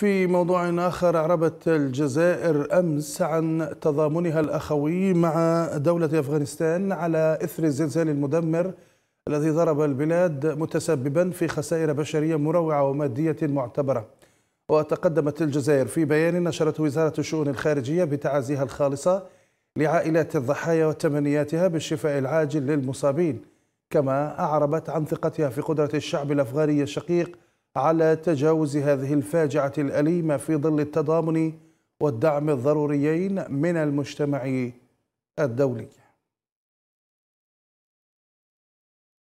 في موضوع آخر أعربت الجزائر أمس عن تضامنها الأخوي مع دولة أفغانستان على إثر الزلزال المدمر الذي ضرب البلاد متسببا في خسائر بشرية مروعة ومادية معتبرة. وتقدمت الجزائر في بيان نشرته وزارة الشؤون الخارجية بتعازيها الخالصة لعائلات الضحايا وتمنياتها بالشفاء العاجل للمصابين كما أعربت عن ثقتها في قدرة الشعب الأفغاني الشقيق على تجاوز هذه الفاجعة الأليمة في ظل التضامن والدعم الضروريين من المجتمع الدولي.